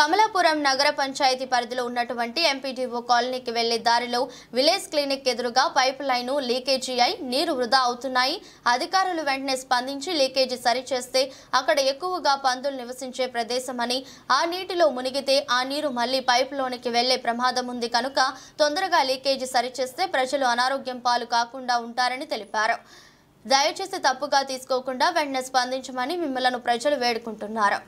కమలాపురం నగర పంచాయతీ పరిధిలో ఉన్నటువంటి ఎంపీటీఓ కాలనీకి వెళ్ళే దారిలో విలేజ్ క్లినిక్ ఎదురుగా పైప్ లైన్ లీకేజీ అయి నీరు వృధా అవుతున్నాయి. అధికారులు వెంటనే స్పందించి లీకేజీ సరిచేస్తే అక్కడ ఎక్కువగా పందులు నివసించే ప్రదేశమని ఆ నీటిలో మునిగితే ఆ నీరు మళ్ళీ పైపులోనికి వెళ్ళే ప్రమాదం ఉంది కనుక తొందరగా లీకేజీ సరిచేస్తే ప్రజలు అనారోగ్యం పాలు కాకుండా ఉంటారని తెలిపారు. దయచేసి తప్పుగా తీసుకోకుండా వెంటనే స్పందించమని మిమ్మలను ప్రజలు వేడుకుంటున్నారు.